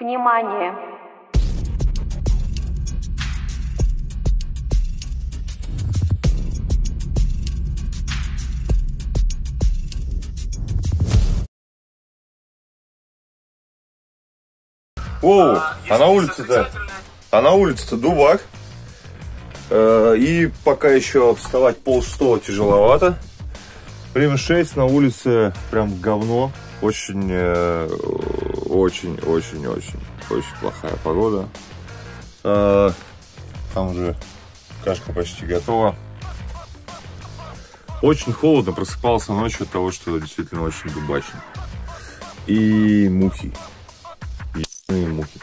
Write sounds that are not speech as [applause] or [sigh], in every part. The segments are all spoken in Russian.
Внимание! Оу, а на улице-то, а на улице-то дубак. Э, И пока еще вставать пол шестого тяжеловато. Время 6, на улице прям говно. Очень, э, очень, очень, очень, очень плохая погода. Э, Там уже кашка почти готова. Очень холодно, просыпался ночью от того, что действительно очень дубачно. И мухи. Ебаные мухи.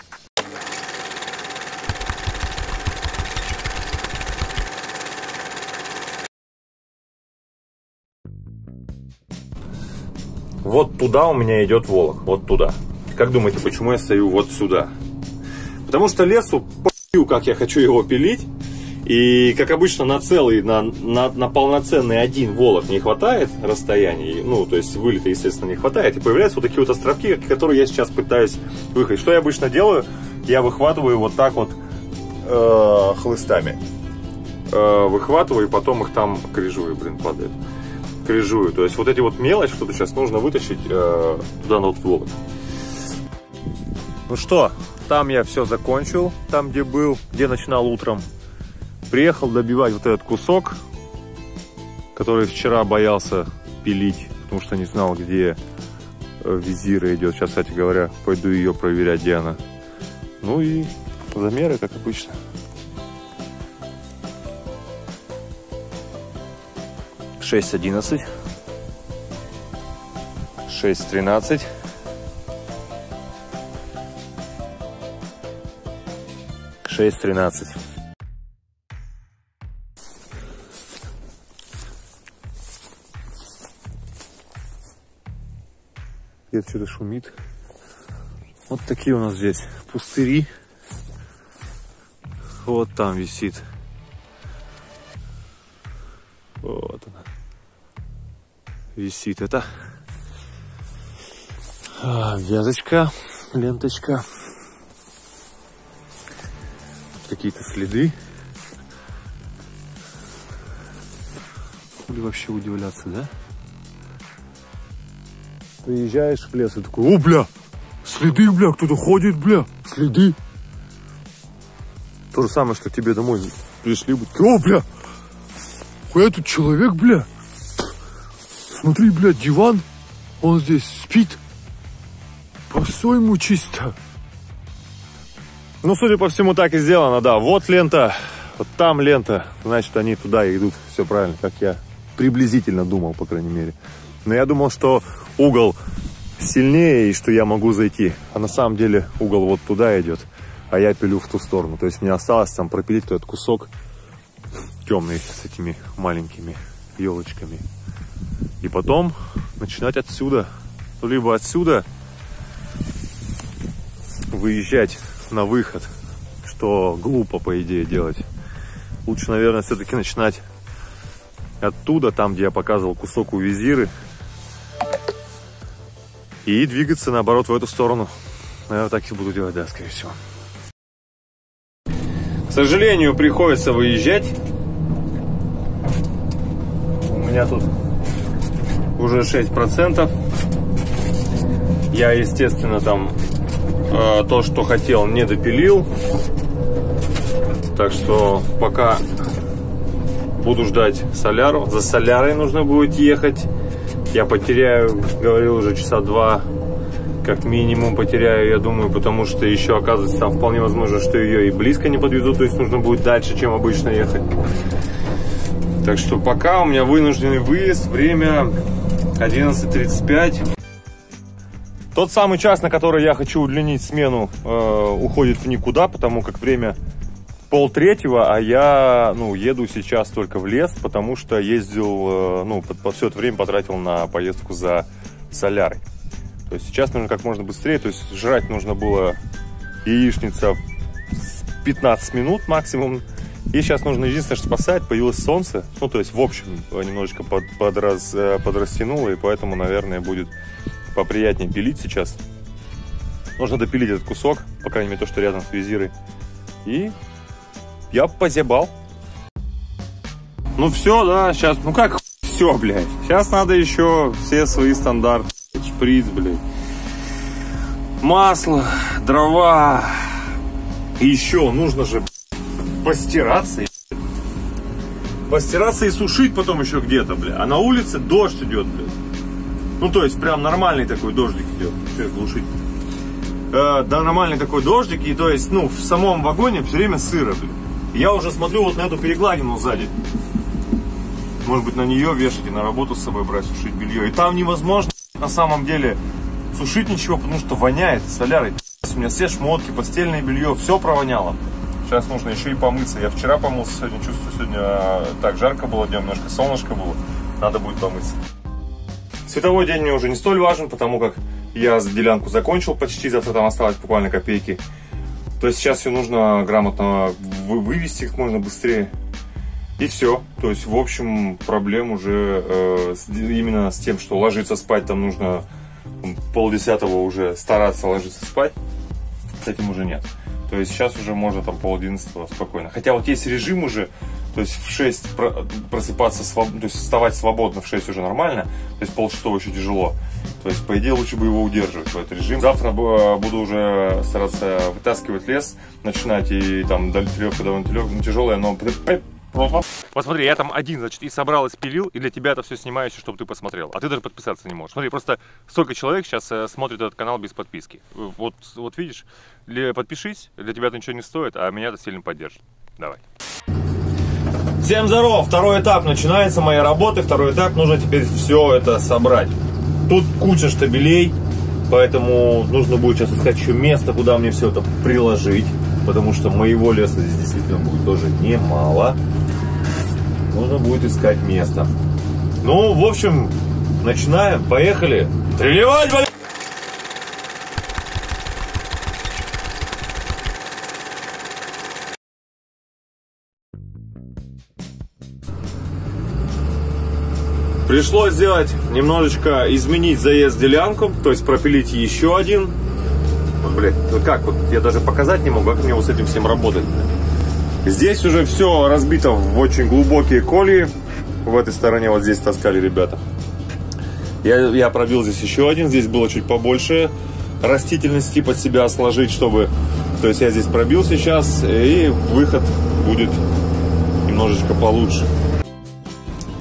Вот туда у меня идет Волок, вот туда. Как думаете, почему я стою вот сюда? Потому что лесу пою, как я хочу его пилить. И, как обычно, на целый, на, на, на полноценный один волок не хватает расстояния. Ну, то есть вылета, естественно, не хватает. И появляются вот такие вот островки, которые я сейчас пытаюсь выходить. Что я обычно делаю? Я выхватываю вот так вот э, хлыстами. Э, выхватываю, и потом их там крижую, блин, падает. Крижую. То есть вот эти вот мелочи, что-то сейчас нужно вытащить э, туда на вот волок. Ну что, там я все закончил, там где был, где начинал утром. Приехал добивать вот этот кусок, который вчера боялся пилить, потому что не знал, где э, визира идет. Сейчас, кстати говоря, пойду ее проверять, где она. Ну и замеры, как обычно. Шесть одиннадцать. Шесть тринадцать. Шесть тринадцать. Где-то что-то шумит. Вот такие у нас здесь пустыри. Вот там висит. Вот она. Висит это. А, вязочка, ленточка. Какие-то следы. Хули вообще удивляться, да? Приезжаешь в лес и такой, о, бля, следы, бля, кто-то ходит, бля, следы. То же самое, что тебе домой пришли, бы, о, бля, хуя тут человек, бля. Смотри, бля, диван, он здесь спит. По-своему чисто. Ну, судя по всему, так и сделано, да. Вот лента, вот там лента. Значит, они туда идут. Все правильно, как я приблизительно думал, по крайней мере. Но я думал, что угол сильнее и что я могу зайти. А на самом деле угол вот туда идет, а я пилю в ту сторону. То есть мне осталось там пропилить этот кусок темный с этими маленькими елочками. И потом начинать отсюда, либо отсюда выезжать на выход, что глупо, по идее, делать. Лучше, наверное, все-таки начинать оттуда, там, где я показывал кусок у визиры, и двигаться, наоборот, в эту сторону. Наверное, так и буду делать, да, скорее всего. К сожалению, приходится выезжать. У меня тут уже 6%. Я, естественно, там то, что хотел, не допилил. Так что пока буду ждать соляру. За солярой нужно будет ехать. Я потеряю, говорил уже, часа два как минимум потеряю, я думаю, потому что еще, оказывается, там вполне возможно, что ее и близко не подвезут, то есть нужно будет дальше, чем обычно ехать. Так что пока у меня вынужденный выезд, время 11.35. Тот самый час, на который я хочу удлинить смену, э, уходит в никуда, потому как время пол третьего, а я, ну, еду сейчас только в лес, потому что ездил, э, ну, по, по все это время потратил на поездку за солярой. То есть сейчас нужно как можно быстрее, то есть жрать нужно было яичница в 15 минут максимум. И сейчас нужно единственное, что спасать, появилось солнце. Ну, то есть, в общем, немножечко под, подрас, э, подрастянуло, и поэтому, наверное, будет поприятнее пилить сейчас. Нужно допилить этот кусок, по крайней мере, то, что рядом с визирой. И я позябал. Ну все, да, сейчас, ну как все, блядь. Сейчас надо еще все свои стандарты. Шприц, блядь. Масло, дрова. И еще нужно же постираться. Постираться и сушить потом еще где-то, бля. А на улице дождь идет, бля. Ну, то есть, прям нормальный такой дождик идет. Что глушить? Э, да, нормальный такой дождик. И, то есть, ну, в самом вагоне все время сыро, бля. Я уже смотрю вот на эту перекладину сзади. Может быть, на нее вешать и на работу с собой брать, сушить белье. И там невозможно, на самом деле, сушить ничего, потому что воняет солярой. У меня все шмотки, постельное белье, все провоняло. Сейчас нужно еще и помыться. Я вчера помылся, сегодня чувствую, сегодня а, так жарко было днем, немножко солнышко было. Надо будет помыться. Световой день мне уже не столь важен, потому как я делянку закончил почти, завтра там осталось буквально копейки. То есть сейчас все нужно грамотно вывести как можно быстрее. И все. То есть, в общем, проблем уже э, с, именно с тем, что ложиться спать там нужно полдесятого уже стараться ложиться спать. С этим уже нет. То есть сейчас уже можно там пол одиннадцатого спокойно. Хотя вот есть режим уже, то есть в 6 просыпаться, то есть вставать свободно в 6 уже нормально, то есть пол шестого еще тяжело. То есть, по идее, лучше бы его удерживать в этот режим. Завтра буду уже стараться вытаскивать лес, начинать и там тревка довольно тяжелая, но вот смотри, я там один, значит, и собрал, и спилил, и для тебя это все снимаю еще, чтобы ты посмотрел. А ты даже подписаться не можешь. Смотри, просто столько человек сейчас э, смотрит этот канал без подписки. Вот, вот видишь, подпишись, для тебя это ничего не стоит, а меня это сильно поддержит. Давай. Всем здоров! Второй этап начинается моей работы. Второй этап нужно теперь все это собрать. Тут куча штабелей, поэтому нужно будет сейчас искать еще место, куда мне все это приложить. Потому что моего леса здесь действительно будет тоже немало. Нужно будет искать место. Ну, в общем, начинаем. Поехали. Трелевать, блядь! Пришлось сделать, немножечко изменить заезд делянку, то есть пропилить еще один. Блять, ну как, вот я даже показать не могу, как мне вот с этим всем работать. Здесь уже все разбито в очень глубокие колеи. В этой стороне вот здесь таскали ребята. Я, я пробил здесь еще один, здесь было чуть побольше растительности под себя сложить, чтобы... То есть я здесь пробил сейчас, и выход будет немножечко получше.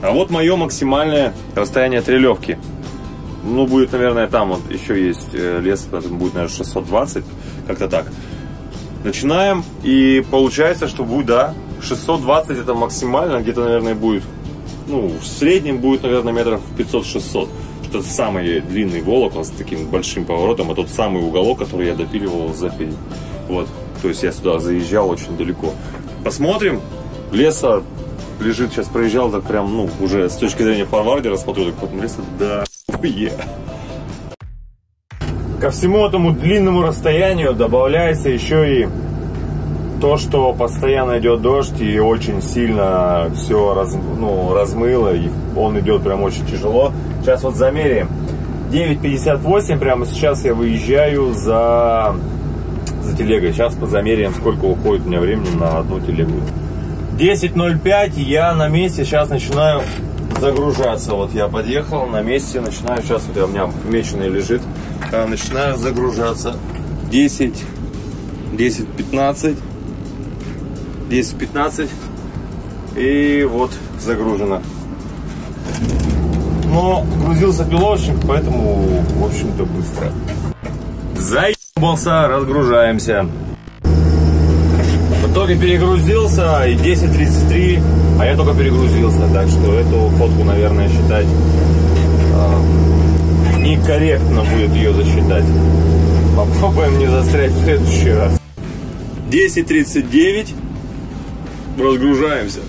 А вот мое максимальное расстояние трелевки. Ну, будет, наверное, там вот еще есть э, лес, будет, наверное, 620, как-то так. Начинаем, и получается, что будет, да, 620 это максимально, где-то, наверное, будет, ну, в среднем будет, наверное, метров 500-600. Это самый длинный волок, он с таким большим поворотом, а тот самый уголок, который я допиливал за Федей. Вот, то есть я сюда заезжал очень далеко. Посмотрим, леса лежит, сейчас проезжал, так прям, ну, уже с точки зрения фарвардера смотрю, так потом леса, да, [laughs] хуе. Ко всему этому длинному расстоянию добавляется еще и то, что постоянно идет дождь и очень сильно все раз, ну, размыло, и он идет прям очень тяжело. Сейчас вот замеряем. 9.58, прямо сейчас я выезжаю за, за телегой. Сейчас замеряем, сколько уходит у меня времени на одну телегу. 10.05, я на месте, сейчас начинаю загружаться. Вот я подъехал на месте, начинаю, сейчас вот у меня меченый лежит, а, начинаю загружаться. 10, 10, 15, 10, 15 и вот загружено. Но грузился пилотчик, поэтому, в общем-то, быстро. Заебался, разгружаемся. В итоге перегрузился и 10.33, а я только перегрузился. Так что эту фотку, наверное, считать э, некорректно будет ее засчитать. Попробуем не застрять в следующий раз. 10.39. Разгружаемся.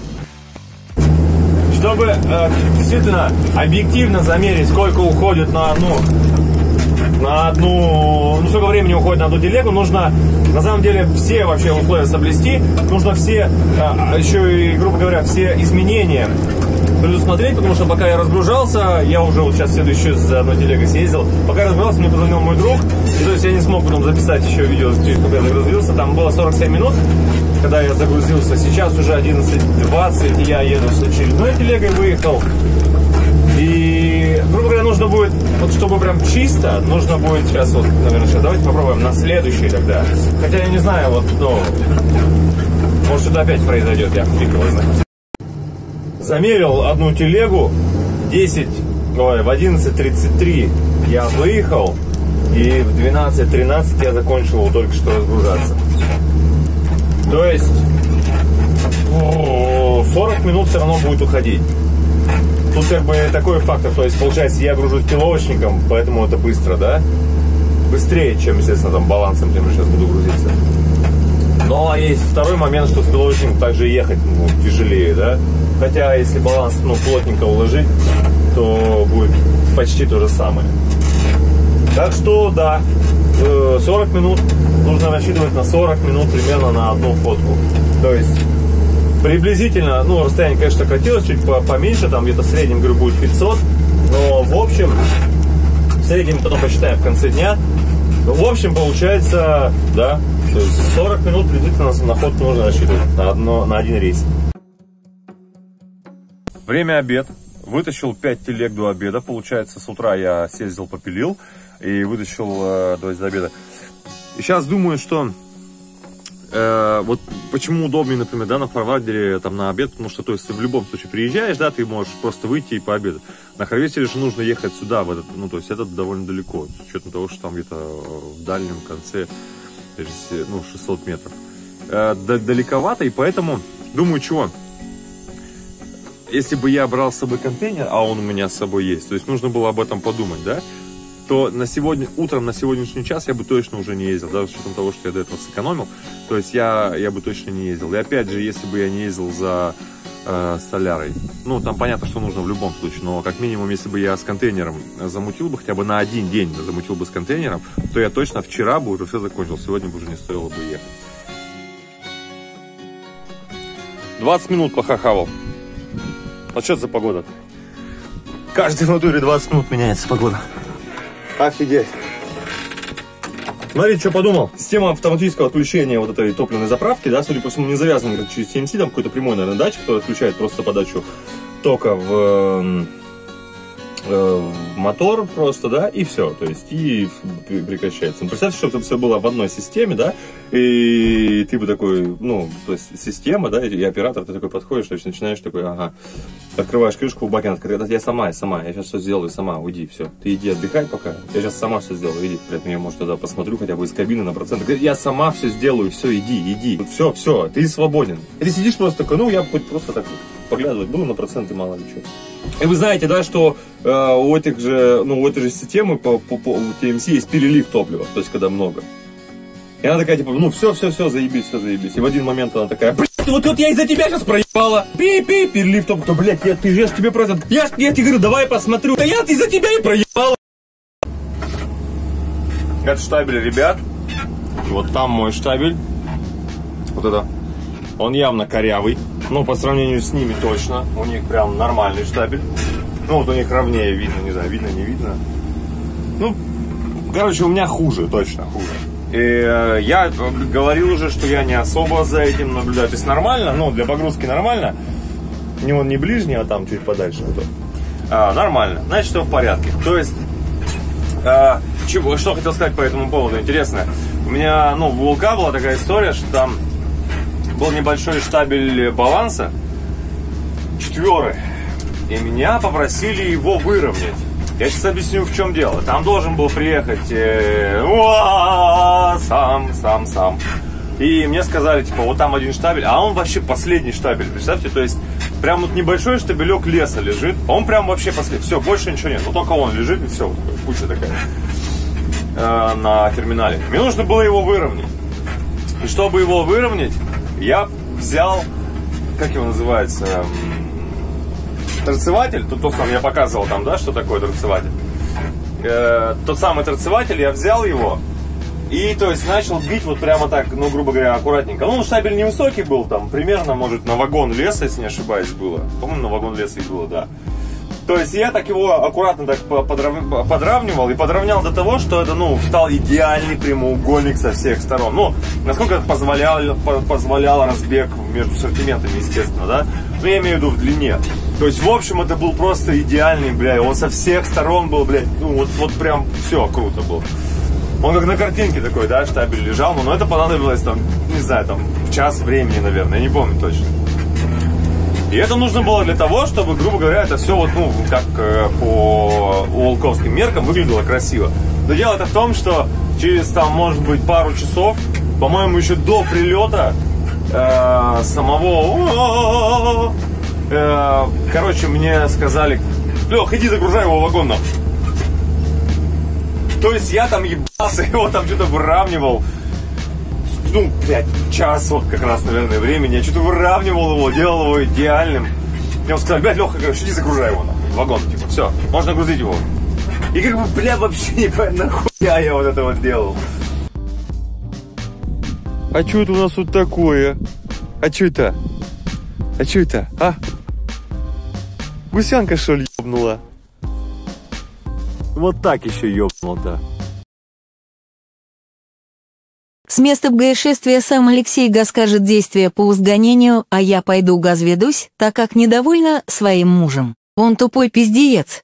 Чтобы э, действительно объективно замерить, сколько уходит на одну на одну, ну сколько времени уходит на одну телегу, нужно на самом деле все вообще условия соблюсти, нужно все, а, еще и, грубо говоря, все изменения предусмотреть, потому что пока я разгружался, я уже вот сейчас следующий за одной телегой съездил, пока я разгружался, мне позвонил мой друг, и то есть я не смог потом записать еще видео, когда я загрузился, там было 47 минут, когда я загрузился, сейчас уже 11.20, я еду с очередной телегой, выехал, и, грубо говоря, нужно будет, вот чтобы прям чисто, нужно будет сейчас вот, наверное, сейчас давайте попробуем на следующий тогда. Хотя я не знаю, вот, ну, может что-то опять произойдет, я фиг его знаю. Замерил одну телегу, 10, ой, в 11.33 я выехал, и в 12.13 я закончил только что разгружаться. То есть 40 минут все равно будет уходить. Тут как бы такой фактор, то есть получается я гружусь пиловочником, поэтому это быстро, да? Быстрее, чем, естественно, там балансом, чем я сейчас буду грузиться. Но есть второй момент, что с пиловочником также ехать ну, тяжелее, да? Хотя если баланс ну, плотненько уложить, то будет почти то же самое. Так что да, 40 э, минут нужно рассчитывать на 40 минут примерно на одну фотку. То есть Приблизительно, ну, расстояние, конечно, сократилось чуть поменьше, там где-то в среднем, говорю, будет 500, но в общем, в среднем потом посчитаем в конце дня, в общем, получается, да, то есть 40 минут приблизительно на находку нужно рассчитывать на, одно, на один рейс. Время обед. Вытащил 5 телег до обеда. Получается, с утра я съездил, попилил и вытащил э, до обеда. И сейчас думаю, что э, вот почему удобнее, например, да, на фарвардере там на обед, потому что, то есть, в любом случае приезжаешь, да, ты можешь просто выйти и пообедать. На харвестере же нужно ехать сюда, в этот, ну, то есть, это довольно далеко, с учетом того, что там где-то в дальнем конце, ну, 600 метров. Э, далековато, и поэтому, думаю, чего, если бы я брал с собой контейнер, а он у меня с собой есть, то есть нужно было об этом подумать, да, то на сегодня, утром на сегодняшний час я бы точно уже не ездил, даже с учетом того, что я до этого сэкономил, то есть я, я бы точно не ездил. И опять же, если бы я не ездил за э, солярой, ну, там понятно, что нужно в любом случае, но как минимум, если бы я с контейнером замутил бы хотя бы на один день, замутил бы с контейнером, то я точно вчера бы уже все закончил, сегодня бы уже не стоило бы ехать. 20 минут похахавал. А что за погода? Каждый натуре 20 минут меняется погода. Офигеть. Смотри, что подумал. Система автоматического отключения вот этой топливной заправки, да, судя по всему, не завязана через CMC, там какой-то прямой, наверное, датчик, который отключает просто подачу тока в Э, мотор просто, да, и все, то есть, и прекращается. Ну, представьте, что это все было в одной системе, да, и ты бы такой, ну, то есть, система, да, и оператор, ты такой подходишь, то есть, начинаешь такой, ага, открываешь крышку, бакен открыт, я сама, я сама, я сейчас все сделаю сама, уйди, все, ты иди отдыхай пока, я сейчас сама все сделаю, иди, при этом я, может, тогда посмотрю хотя бы из кабины на процент, я сама все сделаю, все, иди, иди, все, все, ты свободен. И ты сидишь просто такой, ну, я хоть просто так поглядывать буду на проценты, мало ли что. И вы знаете, да, что э, у этих же, ну, у этой же системы по, по, по у TMC есть перелив топлива, то есть когда много. И она такая, типа, ну все, все, все, заебись, все, заебись. И в один момент она такая, блядь, вот, вот я из-за тебя сейчас проебала. Пи-пи, перелив топлива. Да, блядь, я, ты, я ж тебе просто, я, я тебе говорю, давай посмотрю. Да я из-за тебя и проебала. Это штабель, ребят. Вот там мой штабель. Вот это. Он явно корявый. Ну, по сравнению с ними точно. У них прям нормальный штабель. Ну, вот у них ровнее видно, не знаю, видно, не видно. Ну, короче, у меня хуже, точно хуже. И э, я говорил уже, что я не особо за этим наблюдаю. То есть нормально, ну, для погрузки нормально. Не он не ближний, а там чуть подальше. А, нормально. Значит, все в порядке. То есть, а, чего, что хотел сказать по этому поводу, интересно. У меня, ну, в ВЛК была такая история, что там был небольшой штабель баланса, четверы, и меня попросили его выровнять. Я сейчас объясню, в чем дело. Там должен был приехать э, сам, сам, сам. И мне сказали, типа, вот там один штабель, а он вообще последний штабель, представьте, то есть прям вот небольшой штабелек леса лежит, он прям вообще последний, все, больше ничего нет, ну только он лежит и все, вот такая куча такая э, на терминале. Мне нужно было его выровнять. И чтобы его выровнять, я взял, как его называется, торцеватель, тот самый, я показывал там, да, что такое торцеватель. Э, тот самый торцеватель, я взял его И, то есть, начал бить вот прямо так, ну, грубо говоря, аккуратненько. Ну, штабель невысокий был, там, примерно, может, на вагон леса, если не ошибаюсь, было. По-моему, на вагон леса и было, да. То есть я так его аккуратно так подрав... подравнивал и подровнял до того, что это, ну, стал идеальный прямоугольник со всех сторон. Ну, насколько это позволял, позволял разбег между сантиметрами, естественно, да. Ну, я имею в виду в длине. То есть, в общем, это был просто идеальный, бля, он со всех сторон был, блядь, ну, вот, вот прям все круто было. Он как на картинке такой, да, штабель лежал, но, но это понадобилось там, не знаю, там, час времени, наверное, я не помню точно. И это нужно было для того, чтобы, грубо говоря, это все вот, ну, как э, по волковским меркам выглядело красиво. Но дело это в том, что через там, может быть, пару часов, по-моему, еще до прилета э, самого... Э, короче, мне сказали, Лех, иди загружай его в вагон нам. То есть я там ебался, [laughs] его там что-то выравнивал ну, блядь, час вот как раз, наверное, времени. Я что-то выравнивал его, делал его идеальным. Я ему сказал, блядь, Леха, короче, иди загружай его на вагон, типа, все, можно грузить его. И как бы, бля, вообще не понятно, нахуя я вот это вот делал. А что это у нас тут такое? А что это? А что это, а? Гусянка, что ли, ебнула? Вот так еще ебнула-то. С места происшествия сам Алексей скажет действия по узгонению, а я пойду газведусь, так как недовольна своим мужем. Он тупой пиздец.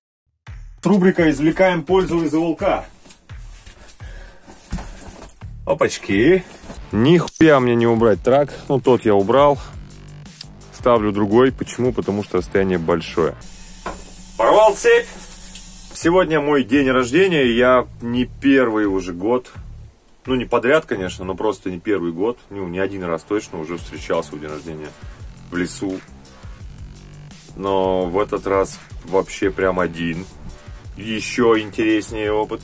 Рубрика «Извлекаем пользу из волка». Опачки. Нихуя мне не убрать трак. Ну, тот я убрал. Ставлю другой. Почему? Потому что расстояние большое. Порвал цепь. Сегодня мой день рождения. Я не первый уже год ну, не подряд, конечно, но просто не первый год, ну, не один раз точно уже встречался в день рождения в лесу. Но в этот раз вообще прям один. Еще интереснее опыт.